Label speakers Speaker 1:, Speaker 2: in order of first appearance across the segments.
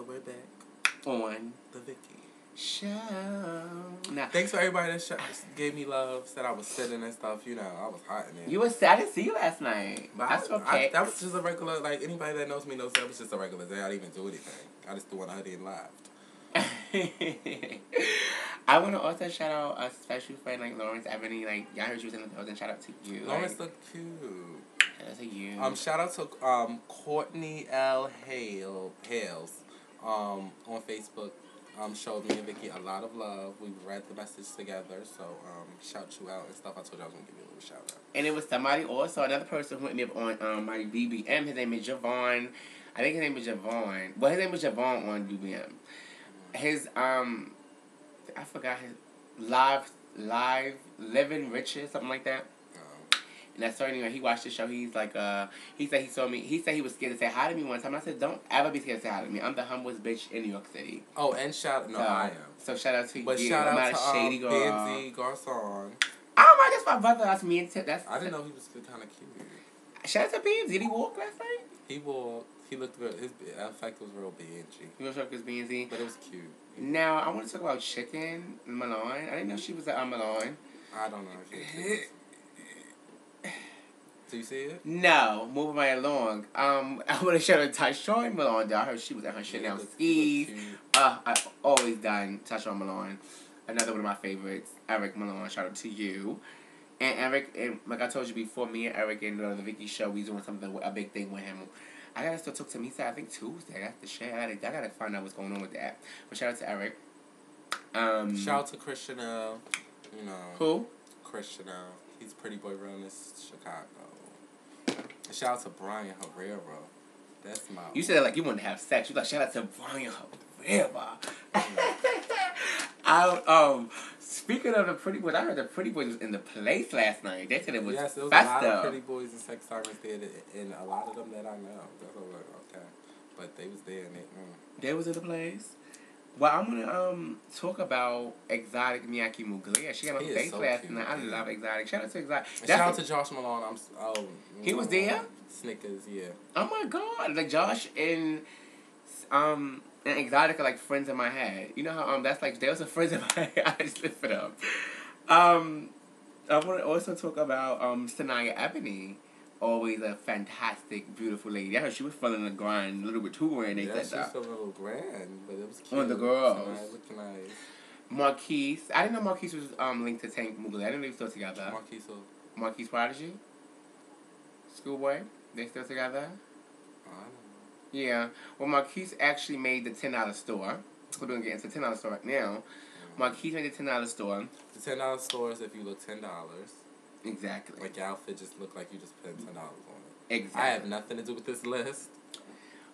Speaker 1: So we're back
Speaker 2: on
Speaker 1: the Vicky.
Speaker 2: show. Now,
Speaker 1: Thanks for everybody that sh- gave me love, said I was sitting and stuff. You know, I was hot in there.
Speaker 2: you were sad to see you last night.
Speaker 1: But
Speaker 2: That's
Speaker 1: I,
Speaker 2: okay.
Speaker 1: I, that was just a regular, like anybody that knows me knows that was just a regular day. I didn't even do anything. I just threw on a hoodie and laughed.
Speaker 2: I want to also shout out a special friend like Lawrence Ebony. Like, y'all heard you was in the building. Shout out to you.
Speaker 1: Lawrence
Speaker 2: like,
Speaker 1: looked cute.
Speaker 2: shout out to you.
Speaker 1: Um, shout out to um Courtney L. Hale Hales, um, on Facebook. Um, showed me and Vicky a lot of love. We read the message together, so um, shout you out and stuff. I told you I was gonna give you a little shout out.
Speaker 2: and it was somebody also, another person who hit me up on um, my BBM. His name is Javon. I think his name is Javon. Well, his name was Javon on BBM. His, um, I forgot his, live, live, living riches, something like that. And that's starting when he watched the show. He's like, uh, he said he saw me. He said he was scared to say hi to me one time. I said, don't ever be scared to say hi to me. I'm the humblest bitch in New York City.
Speaker 1: oh, and shout no,
Speaker 2: so,
Speaker 1: I am.
Speaker 2: So shout out to
Speaker 1: But
Speaker 2: you.
Speaker 1: shout
Speaker 2: I'm
Speaker 1: out to
Speaker 2: a shady girl.
Speaker 1: Benzie Garcon.
Speaker 2: Oh my, that's my brother. That's me and Tip. That's
Speaker 1: I didn't know he was still kind of cute.
Speaker 2: Shout out to Beams. Did he walk last night?
Speaker 1: He walked. He looked real. His effect was real bingy,
Speaker 2: He was up his Beansy.
Speaker 1: but it was cute.
Speaker 2: Now I want to talk about Chicken Milan. I didn't know she was at um, Milan.
Speaker 1: I don't know Do you see it?
Speaker 2: No, moving right along. Um, I want to shout out Tyshawn though. I heard she was at her Chanel
Speaker 1: looked-
Speaker 2: skis.
Speaker 1: he looked cute.
Speaker 2: Uh, I always done Tasha Malone. Another one of my favorites, Eric Malone. Shout out to you. And Eric, and like I told you before, me and Eric and uh, the Vicky show, we doing something, a big thing with him. I gotta still talk to said, I think Tuesday. That's the shit. I gotta, I gotta find out what's going on with that. But shout out to Eric. Um,
Speaker 1: Shout out to Christian L. You know.
Speaker 2: Who?
Speaker 1: Christian L. He's pretty boy around this Chicago. Shout out to Brian Herrera. That's my.
Speaker 2: You said like you wanted to have sex. You like shout out to Brian Herrera. I um speaking of the pretty boys, I heard the pretty boys was in the place last night. They said it was
Speaker 1: yes, there was a lot of pretty boys and sex sirens there, and a lot of them that I know. That's what I was like, okay, but they was there and they. Mm.
Speaker 2: They was in the place. Well, I'm gonna um talk about exotic Miyake Mugler. She got on
Speaker 1: He is
Speaker 2: face
Speaker 1: so
Speaker 2: last night. I love exotic. Shout out to exotic.
Speaker 1: Shout out to Josh Malone. I'm. Oh.
Speaker 2: He was
Speaker 1: mm,
Speaker 2: there?
Speaker 1: Snickers, yeah.
Speaker 2: Oh my god! Like Josh and um and exotic are like friends in my head. You know how um that's like they was a friends in my head. I just live for them. Um, I want to also talk about um Sanaya Ebony. Always a fantastic, beautiful lady. Heard she was feeling the grind a little bit too grand. They
Speaker 1: yeah,
Speaker 2: said
Speaker 1: she
Speaker 2: that.
Speaker 1: was a little grand, but it was cute.
Speaker 2: On the girls.
Speaker 1: Looked nice.
Speaker 2: Marquise. I didn't know Marquise was um linked to Tank Mugler. I didn't know they were still together.
Speaker 1: Marquise, so,
Speaker 2: Marquise Prodigy. Schoolboy. They still together.
Speaker 1: I don't know.
Speaker 2: Yeah. Well, Marquise actually made the ten dollar store. We're gonna get into ten dollar store right now. Marquise made the ten dollar store.
Speaker 1: The ten dollar stores, if you look ten dollars,
Speaker 2: Exactly.
Speaker 1: like your outfit just looked like you just spent ten dollars on it.
Speaker 2: Exactly.
Speaker 1: I have nothing to do with this list.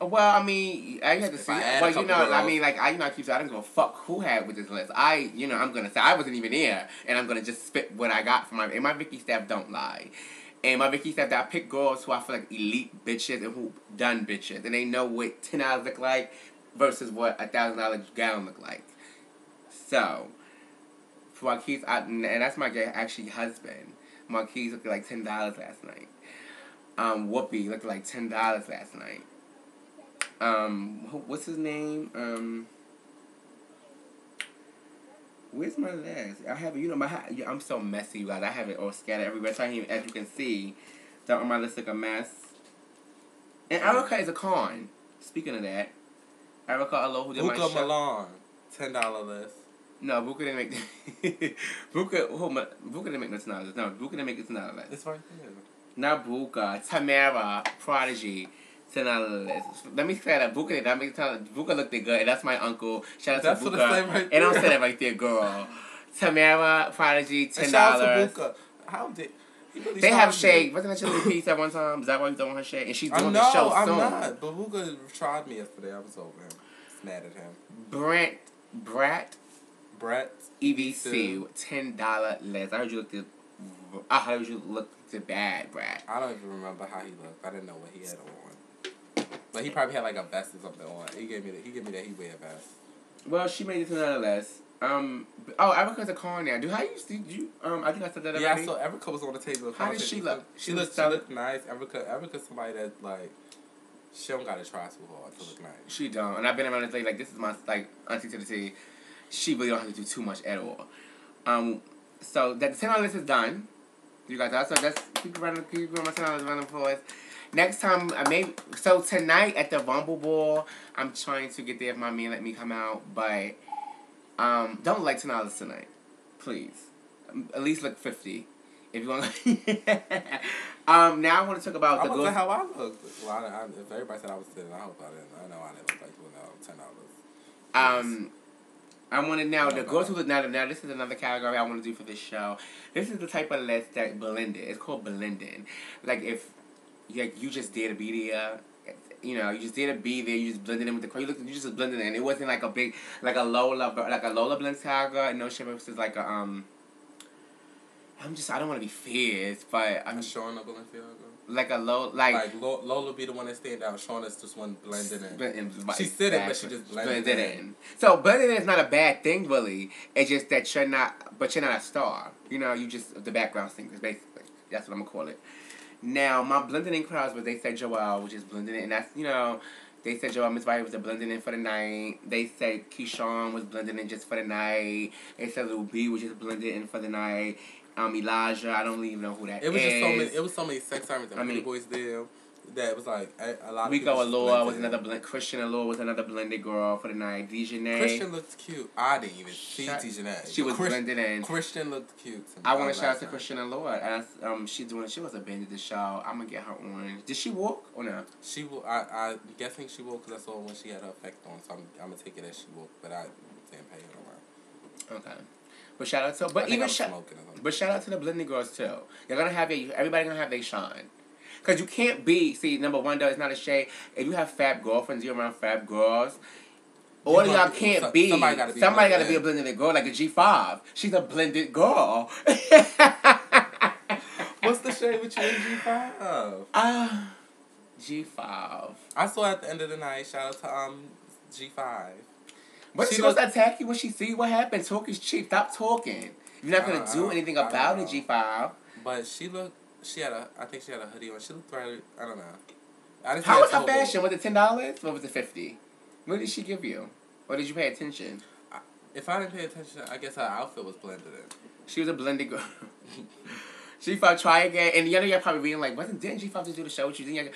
Speaker 2: Uh, well, I mean, I have to
Speaker 1: If
Speaker 2: see.
Speaker 1: I
Speaker 2: Well, you know, I mean, like I, you know, I keep saying I don't give a fuck who had with this list. I, you know, I'm gonna say I wasn't even here, and I'm gonna just spit what I got from my. And my Vicky staff don't lie, and my Vicky staff, that I pick girls who I feel like elite bitches and who done bitches, and they know what ten dollars look like versus what a thousand dollar gown look like. So, for Marquise, I, and that's my gay actually husband. Marquise looked like ten dollars last night. Um, Whoopi looked like ten dollars last night. Um what's his name? Um where's my list i have it you know my i'm so messy you guys. I have it all scattered everywhere so I can, as you can see that on my list like a mess. And erica is a con. Speaking of that erica Alo, who did my
Speaker 1: Luca
Speaker 2: show
Speaker 1: Milan, ten dollar list.
Speaker 2: No Buka didn't make Buka who oh, ma- Buka didn't make no dollars no Buka didn't make dollar list
Speaker 1: It's right there.
Speaker 2: not Buka Tamara Prodigy ten dollar. Let me say that Buka. That makes tell Buka looked good, and that's my uncle. Shout out
Speaker 1: That's
Speaker 2: to Buka.
Speaker 1: it right
Speaker 2: and I'm
Speaker 1: there.
Speaker 2: saying that right there, girl. Tamara Prodigy ten
Speaker 1: And shout out
Speaker 2: dollars.
Speaker 1: How did really
Speaker 2: They have shade. Wasn't that just a piece at one time? Is that why you throwing her shade? And she's doing
Speaker 1: I'm
Speaker 2: the show
Speaker 1: no, I'm
Speaker 2: soon.
Speaker 1: not. But Buka tried me yesterday. I was over him. Just mad at him.
Speaker 2: Brent Brat
Speaker 1: Brett.
Speaker 2: EBC ten dollar list. I heard you looked at. I heard you looked bad, Brat.
Speaker 1: I don't even remember how he looked. I didn't know what he had on. But he probably had like a vest or something on. He gave me the, he gave me that he wear a vest.
Speaker 2: Well, she made it to another list. Um. Oh, Erica's a con now. Do how you see you? Um. I think I said that
Speaker 1: Yeah,
Speaker 2: already.
Speaker 1: Saw Erica was on the table.
Speaker 2: How did she look?
Speaker 1: She,
Speaker 2: She
Speaker 1: looked. She looked nice. Erica. Erica's somebody that like. She don't gotta try too hard to look nice.
Speaker 2: She don't. And I've been around this lady like this is my like auntie to the T. She really don't have to do too much at all. Um, so that the ten dollar list is done. You guys, that's that's keep running, keep running my ten dollars running for us. Next time, I may so tonight at the Rumble Ball, I'm trying to get there if my man let me come out, but um, don't like ten dollars tonight, please. At least look fifty, if you want. um, now I want to talk about
Speaker 1: I
Speaker 2: the
Speaker 1: wonder how I look. Well, I, I, if everybody said I was thin, I hope I didn't. I know I didn't look like without ten dollars.
Speaker 2: Um, I want to now the
Speaker 1: No,
Speaker 2: girls
Speaker 1: no.
Speaker 2: who look now. Now this is another category I want to do for this show. This is the type of list that blended. It's called blending. Like if like you just did to be. You know, you just did to be there. You just blended in with the crowd. You, look, you just blended in. It wasn't like a big, like a Lola, like a Lola Balenciaga. No shit, this is like a um. I'm just. I don't want to be fierce, but I'm
Speaker 1: showing up Balenciaga.
Speaker 2: Like a low, like.
Speaker 1: Like Lola be the one that stand out. Shauna's just one blending in.
Speaker 2: blend-
Speaker 1: She said it, but she just blended
Speaker 2: blended
Speaker 1: in.
Speaker 2: in. So blending in is not a bad thing, really. It's just that you're not, but you're not a star. You know, you just the background singers, basically. That's what I'm gonna call it. Now, my blending in crowds was they said Joelle, which is blending in, and that's you know, they said Joelle Miss White was a blending in for the night. They said Keyshawn was blending in just for the night. They said Lil B was just blended in for the night. Um, Elijah, I don't even know who that
Speaker 1: It was just so many. It was so many sex and
Speaker 2: I mean-
Speaker 1: boys there. That was like a, a lot of
Speaker 2: Rico
Speaker 1: just
Speaker 2: was another blend. Christian Allure was another blended girl for the night. Dejanay.
Speaker 1: Christian looked cute. I didn't even see Dejanay.
Speaker 2: She was
Speaker 1: Chris-
Speaker 2: blended in.
Speaker 1: Christian looked cute.
Speaker 2: I want to shout out to. Christian Allure. As um, she's doing. She was a band at the show. I'm gonna get her on. Did she walk or no?
Speaker 1: She will. I. I guessing she will because I saw when she had her effect on. So I'm. I'm gonna take it as she will. But I didn't pay her.
Speaker 2: Okay. But shout out to. But even shout.
Speaker 1: smoking or something.
Speaker 2: But shout out to the blended girls too. You're gonna have your. Everybody gonna have their shine. Cause you can't be. See, number one though, it's not a shade. If you have fab girlfriends, you're around fab girls. All
Speaker 1: You
Speaker 2: of y'all can't
Speaker 1: so-
Speaker 2: be.
Speaker 1: somebody gotta be
Speaker 2: somebody gotta be a blended girl, like a G five. She's a blended girl.
Speaker 1: What's the shade with you and G five?
Speaker 2: Ah, G five.
Speaker 1: I saw at the end of the night. Shout out to um G five.
Speaker 2: But
Speaker 1: She
Speaker 2: she, was
Speaker 1: look-
Speaker 2: attack you when she see what happened. Talk is cheap. Stop talking. You're not gonna
Speaker 1: Uh,
Speaker 2: do anything about it, G five.
Speaker 1: But she looked. She had a. I think she had a hoodie on. She looked right. I don't know. I didn't
Speaker 2: How was
Speaker 1: a
Speaker 2: her fashion? Was it ten dollars What was it fifty? What did she give you? Or did you pay attention?
Speaker 1: If I didn't pay attention, I guess her outfit was blended in.
Speaker 2: She was a blended girl. G five try again, and the other y'all probably being like, wasn't didn't G five just do the show with you?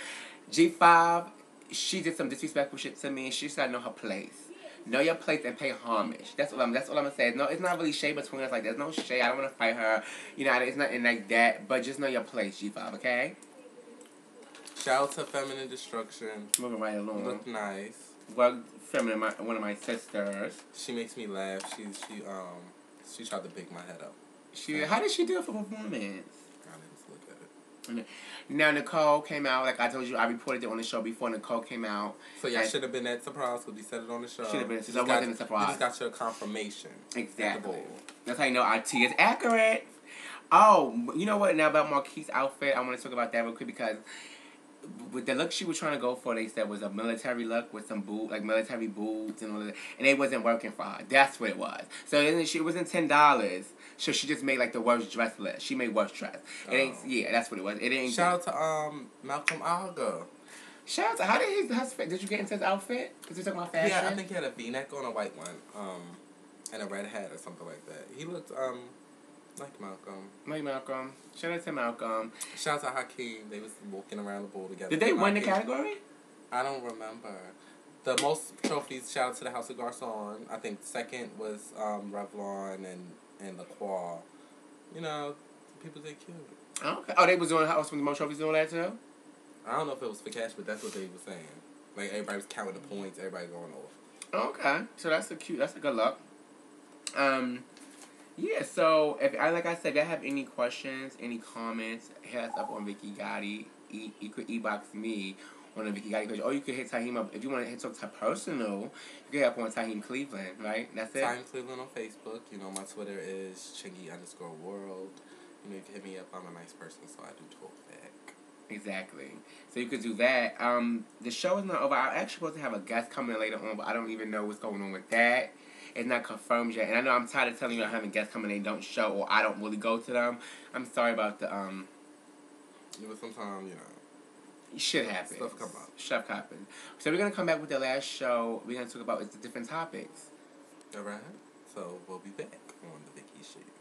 Speaker 2: G five, she did some disrespectful shit to me. She said know her place. Know your place and pay homage. That's what I'm. That's what I'm gonna say. No, it's not really shade between us. Like there's no shade. I don't want to fight her. You know, it's nothing like that. But just know your place, G five. Okay.
Speaker 1: Shout out to Feminine Destruction.
Speaker 2: Moving right along.
Speaker 1: Look nice.
Speaker 2: Well, feminine, my, one of my sisters.
Speaker 1: She makes me laugh. She she um she tried to pick my head up.
Speaker 2: She, how did she do it for performance?
Speaker 1: I didn't look at it.
Speaker 2: Now Nicole came out. Like I told you, I reported it on the show before. Nicole came out.
Speaker 1: So y'all should have been that surprised because we said it on the show.
Speaker 2: Should have been-
Speaker 1: You
Speaker 2: so
Speaker 1: got-
Speaker 2: wasn't a surprise.
Speaker 1: You just got your confirmation. at
Speaker 2: Exactly. That's how you know tea is accurate. Oh, you know what? Now about Marquise' outfit, I want to talk about that real quick because with the look she was trying to go for, they said was a military look with some boot, like military boots and all of that, and it wasn't working for her. That's what it was. So then she it wasn't ten dollars. So she just made like the worst dress list. She made worst dress. It ain't.
Speaker 1: Oh.
Speaker 2: Yeah, that's what it was. It ain't.
Speaker 1: Shout out to um Malcolm Alga.
Speaker 2: Shout out to how did his, fit? Did you get into his outfit? Because we're talking about fashion.
Speaker 1: Yeah, I think he had a V neck on a white one, um, and a red hat or something like that. He looked um like Malcolm.
Speaker 2: Like Malcolm. Shout out to Malcolm.
Speaker 1: Shout out to Hakeem. They was walking around the bowl together.
Speaker 2: Did they win the category?
Speaker 1: I don't remember. The most trophies, shout out to the House of Garcon. I think second was um, Revlon and, and LaCroix. You know, people did cute.
Speaker 2: Okay. Oh, they was doing house with the most trophies doing that too.
Speaker 1: I don't know if it was for cash, but that's what they were saying. Like, everybody was counting the points, everybody going off.
Speaker 2: Okay, so that's a cute. That's a good luck. Um, yeah. So if I like I said, if y'all have any questions, any comments, hit us up on Vicky Gotti. E, you could e-box me on the Vicky Gotti page, or you could hit Tahim up if you want to hit talk to personal. You can hit up on Tahim Cleveland, right? That's it.
Speaker 1: Time Cleveland on Facebook. You know, my Twitter is chingy underscore world. You know, you can hit me up. I'm a nice person, so I do talk back.
Speaker 2: Exactly. So you could do that. Um, the show is not over. I'm actually supposed to have a guest coming later on, but I don't even know what's going on with that it's not confirmed yet. And I know I'm tired of telling you I'm having guests coming. and they don't show or I don't really go to them. I'm sorry about the um.
Speaker 1: Yeah, but sometimes you know
Speaker 2: shit happens.
Speaker 1: Stuff come up.
Speaker 2: Stuff happens. So we're gonna come back with the last show. We're gonna talk about the different topics.
Speaker 1: All right. So we'll be back on the Vicky shit.